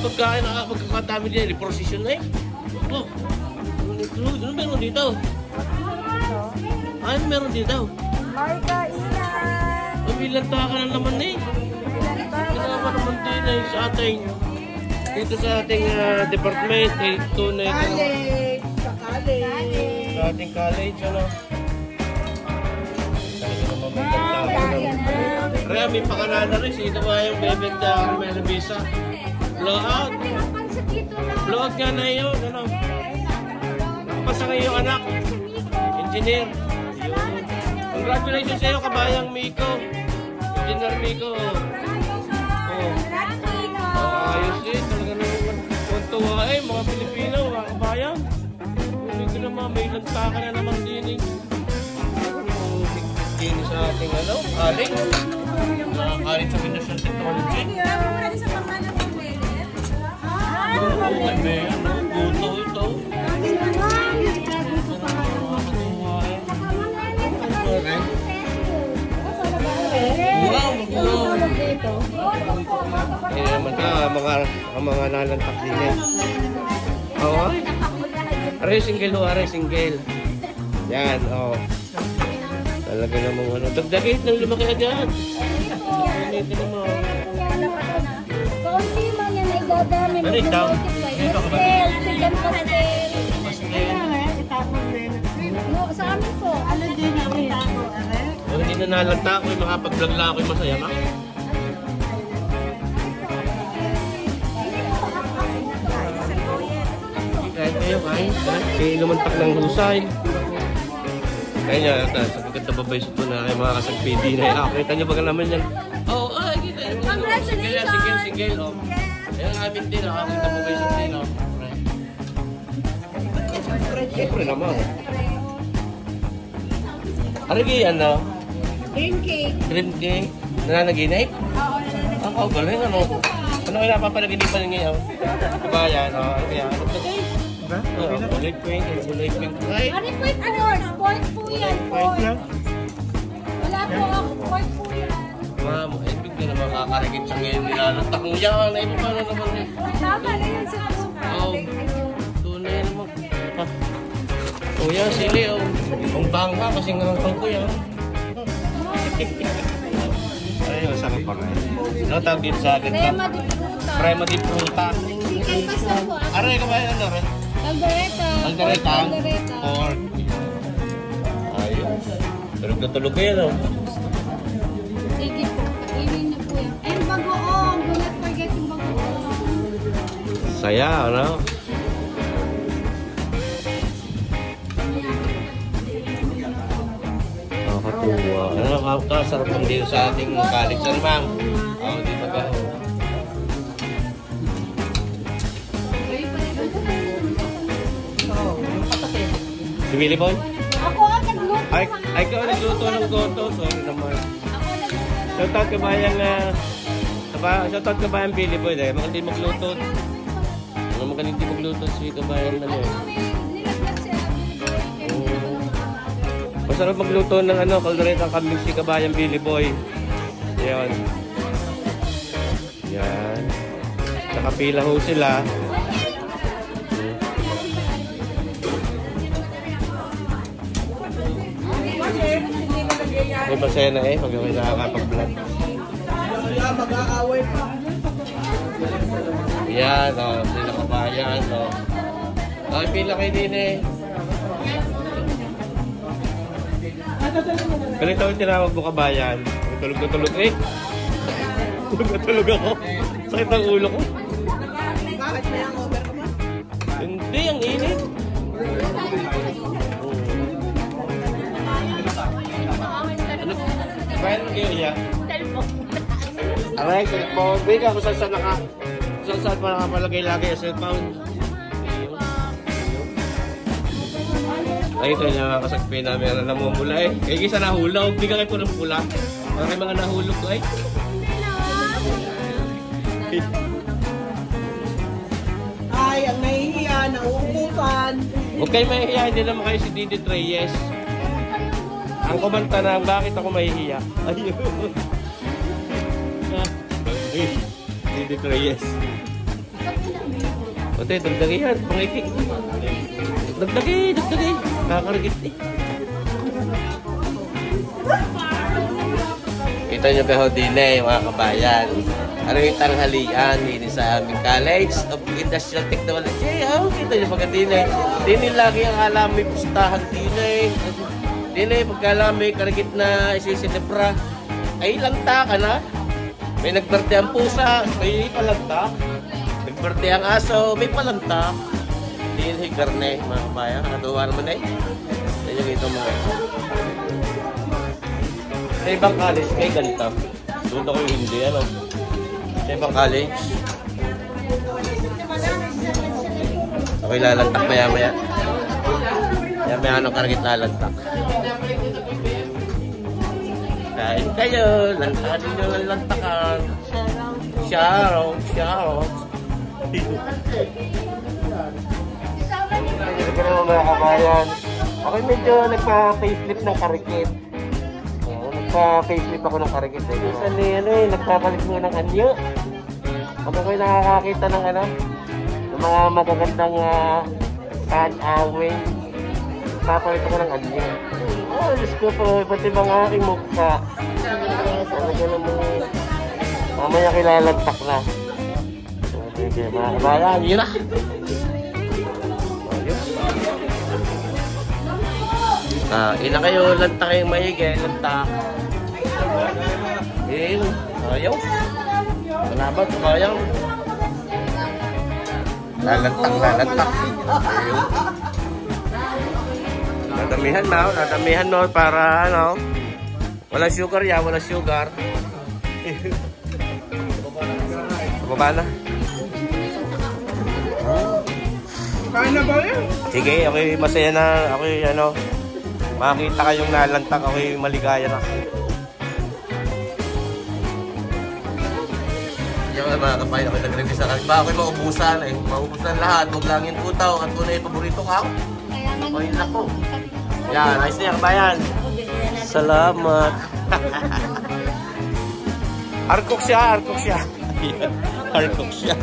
pagkain, nakakapagkakadami din. Procession na eh. Oh, ano ito? Ano meron dito? Ano meron dito? May kainan. Mabilanta ka na naman eh. Kasama naman din eh sa ating dito sa ating ah, department. Eh, ito na ito. College. Sa college. Sa ating college, ano? Talaga naman may naman. Pakanana rin. Sino ba yung bebenta ang may visa? Blowout. Blowout nga na yun. Ano? Ngayon yung anak. Engineer. Congratulations sa iyo, kabayang Miko. Engineer Miko. Oh. Oh, ayos din. Talaga naman. Tuntua eh, mga Pilipino, mga kabayan. Hindi ko naman, may lantaka na naman din eh. Din sa ating ano, college. Mga college of Industrial Technology. May ano, guto ito. Eh, naman ka, mga, ang mga nalantak din eh. Oo. Are single ho, are single. Yan, oo. Talaga namang ano. Dagdagit ng lumaki agad. Ganito naman. Kaunti man yan ay dadami mo. Ano ikaw? multiply. Pastel, chicken pastel. Pastel. No, sa amin po. Ano din namin ako? Oh, hindi na nalanta ako. eh, Makapag-vlog lang ako. eh, Masaya ka. Kahit kayo, kahit. Kayo lumantak ng husay. Kaya niya, ata, sa pagkata babay sa na kay mga kasagpidi na ah, kita niyo ba ka naman yan? Oo, oh, ay, kita. Congratulations! Single, single, single, oh. Ayan, amin din, oh. Kita babay sa din, oh. Siyempre naman. Arigi, ano? Green cake. Dream cake. Nananaginip? Oo, Ang oh, galing, ano? Ano kaya napapalaginipan ngayon? Diba yan, oh? Ano kaya? Ano ba kayo? Oh, kulay pink, kulay pink. Ay, Ano po yung ano? Pork po yan, pork. Wala po ako, pork po yan. ma'am, eh, bigla naman kakarigit sa ngayon. Nilalantak mo yan. Ay, paano naman yun? Tama na yun sa Oh, tunay naman. Ha? Oh, yan, sili, oh. Ang bangka, kasi nga ang ko yan. Ay, masarap pa rin. Ano tawag dito sa atin? Crema de fruta. Prema di fruta. Chicken po. Aray ka ba yan, ano rin? Caldereta. Aldereta. Caldereta. Pork. Ayos. Tulog na tulog kayo, no? Saya, ano? Nakakatuwa. Ano, nakakasarap lang dito sa ating college. Ano, ma'am? Oo, di ba ka? Si Willie Boy? Ako ang nagluto. Ay, ay, ikaw nagluto ng goto. Sorry naman. Ako nagluto. Shoutout ka ba yung... Uh, ba, shoutout ka ba yung Billy Boy? Dahil magaling magluto. Ano magaling din magluto si kabayan na yun. Nilagyan siya. Masarap magluto ng ano, kaldereta ng kambing si kabayan Billy Boy. Yan. Yan. Nakapila ho sila. May masaya na eh, pag may nakakapag-vlog. Mag-aaway pa. Yan, o, oh, kabayan, o. Oh. Ay, pila kayo din eh. Ganito ang tinawag mo kabayan. Tulog na tulog eh. Tulog na tulog ako. Sakit ang ulo ko. Bakit may hangover ka ba? Hindi, ang init. Ano? Bayan mo kayo iya? Aray, cellphone. Bigyan ako saan saan naka... Saan saan pa nakapalagay lagi ang cellphone. Ay, ito yung nakakasagpi namin ang namumula eh. Kaya isa nahulog, hindi ka kayo po ng pula. Parang mga nahulog ko ay. Ay, ang nahihiya, nauubusan. Huwag kayo mahihiya, hindi naman kayo si Didi Reyes. Ang kumanta na, bakit ako mahihiya? Ayun. Ah, Didi Reyes. Ate, dagdagi yan. Pangiti. Dagdagi, dagdagi. Kakarigit eh. Kita nyo kayo din eh, mga kabayan. Ano yung tanghalian din sa aming College of Industrial Technology. Oh, kita nyo pagka din eh. Eh, lagi ang alam may pustahan din eh. Din eh, pagka alam may karigit na isisilibra. Ay, lanta ka na. May nagberte ang pusa, may palanta. Nagberte ang aso, may palanta. Din eh, karne, mga kabayan. Nakatuwa naman eh. Yan yung ito mga sa ibang college, may ganito. Doon ako yung hindi, ano. Sa ibang college. Okay, lalantak maya maya. Maya maya anong karagit lalantak. Kain kayo, lantakin nyo ng lantakan. Shout, shout. Hindi ko naman mga kabayan. Ako medyo nagpa-facelift ng karikit. Nagpa-facelift ako ng karikit eh. Minsan eh, ano eh, nagpapalit mo ng anyo. Pag ako'y nakakakita ng ano, ng mga magagandang uh, pan away, papalit ako ng anyo. Diyos ko po, pati mga aking mukha. Talaga naman, mamaya kilalagtak na. Sige, mga kabayan, yun na. Ah, ina kayo, lanta kayong maigi, lanta. Eh, ayaw. Salamat, kabayang. Lalantak, lalantak. Ayaw. Dadamihan mo, dadamihan mo para ano. Wala sugar ya, wala sugar. Baba na. Kain na ba yan? Sige, ako'y masaya na. Ako'y ano, makakita kayong nalantak. Ako'y maligaya na. Yung mga kapay, ako'y nag-review sa kanila. Ba, ako'y maubusan eh. Maubusan lahat. Huwag lang yung tutaw. At tunay, paborito ka. Kaya nga Ay, nako. Yan, nice na yan, kabayan. Salamat. arkok siya, arkok siya. Arkok siya.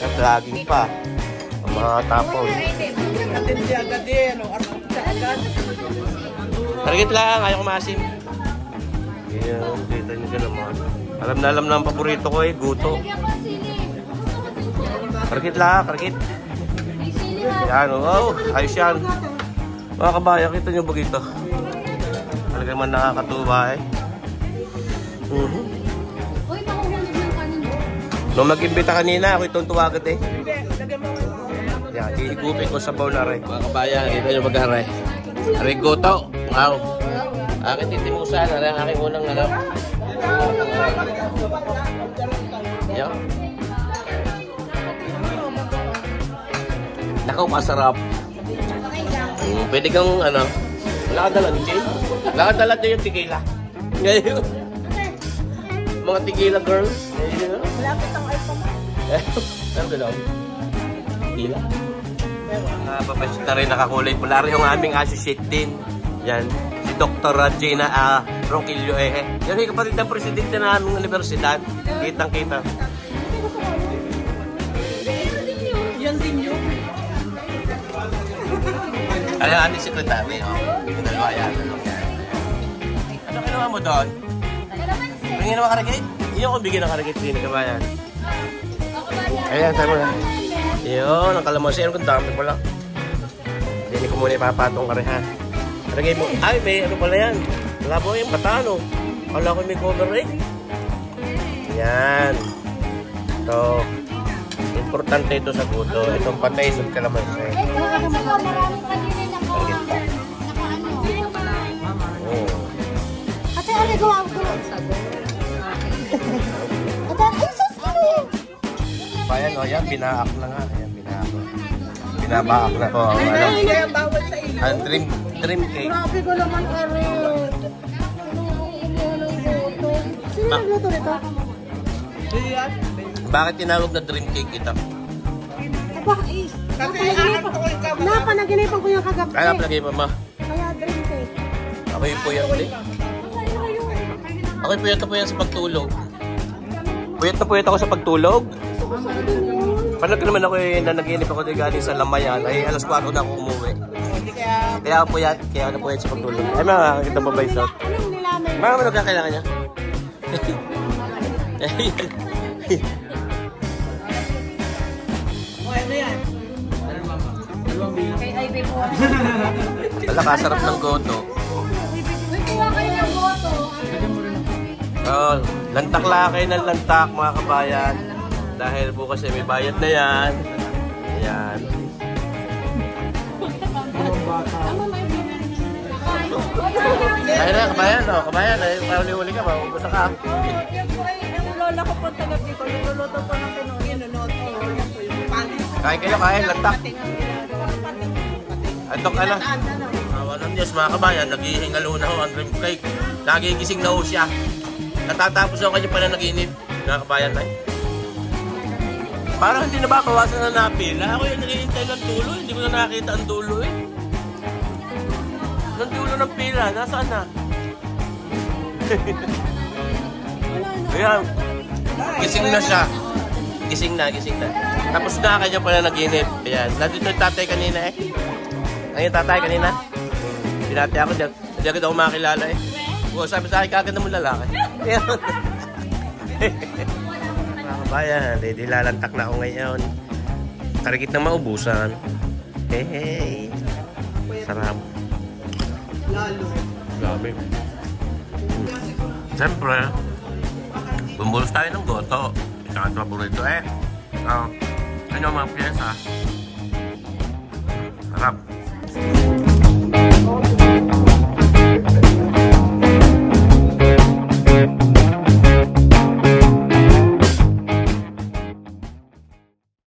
At laging pa. Ang mga tapon. Atindi agad din. O, arap sa agad. Target lang, ayaw kumasim. Ayan, kita nyo ka naman. Alam na alam na ang paborito ko eh, guto. Target lang, target. May sili ha. Yan, oh, ayos yan. Mga kabayan, kita nyo ba ito? Talaga naman nakakatuwa eh. Mhm. Ng kanin. Nung mag-imbita kanina, ako itong tuwagat eh. Yan, hihigupin ko sa bowl na rin. Mga kabayan, ito yung mag-aray. Aray goto. Wow. Akin titimusan, aray ang aking unang alam. Yan. Nakaw, masarap. Mm, pwede kang ano, wala ka dalang gin. Wala ka dalang yung tequila. Ngayon. Mga tequila girls. Ngayon. Malapit ang iPhone mo. Ano daw? Tila. Uh, papasita rin nakakulay pula rin yung aming associate din. Yan. Si Dr. Gina uh, Ronquillo eh. Yan yung kapatid ng presidente ng aming universidad. Kitang Ano ang ating sekretary? Oh. Yung dalawa yan. Ano yan? Ano kinuha mo doon? Bigyan naman karagit? Iyo ko bigyan ng karagit din. Kabayan. Ayan, tayo mo na. Yun, ang kalamansi. Ano kung dami pala. Hindi ko muna ipapatong karehan. Lagay mo. Ay, may ano pala yan. Labo yung patano. Kala ko may cover eh. Yan. Ito. Importante ito sa guto. Itong patay sa kalamansi. Eh, kung ano mo, maraming kanina naka... gawa ko? Ate, ay, sus, ano? Ayan, o yan, binaak na nga. Ayan, binaak na. Binabaak na ko. Ang Ay, ano, ang dream, dream cake. Grabe ko naman, Ere. Sino nagluto nito? Bakit tinawag na dream cake ito? Eh, baka is. Kasi. Napanaginipan ko yung kagabi. Kaya palagay pa ma. Kaya drink eh. Ako yung puyat din. Ako yung puyat na puyat sa pagtulog. Puyat na puyat ako sa pagtulog. Paano ko naman ako eh, na naginip ako din galing sa Lamayan, ay alas 4 na ako umuwi. Kaya... Po yan, kaya ano po yan sa pagtulog. Ay mga kita pa ba isa? Mga ano ka kailangan niya? Ano. Wala kasarap ng goto. Oh, lantak lakay ng lantak mga kabayan. Dahil bukas ay may bayad na yan. Ayan. Ay na, kabayan, oh, kabayan, ay pauli-uli ka ba? Gusto ka? Yan po ay, ang lola ko po taga dito, niluluto po ng kinuhin, nunoto. Yan po yung panis. Kain kayo, kain, lantak. Ito ka na. Taan na, no? Awa ng Diyos mga kabayan, naghihingalo na ho ang dream cake. Nagigising na ho siya. Natatapos ang kanyang pananaginip. Mga kabayan na Parang hindi na ba bawasan na napila? Ako yung naghihintay ng tulo, hindi ko na nakita ang tulo eh. Ang dulo ng pila, nasaan na? Ayan, gising na siya. Gising na, gising na. Tapos na kanya pala naginip. Ayan, nandito yung tatay kanina eh. Ang yung tatay kanina? Binati ako, di, di agad ako makakilala eh. Oo, sabi sa akin, kaganda mo lalaki. Ayan. Mga kabayan, hindi lalantak na ako ngayon. Karikit ng maubusan. Hey, hey. Sarap. Lalo. Grabe. Siyempre, bumulos tayo ng goto. Ito ang paborito eh. Oh, ano ang mga pyesa? Sarap.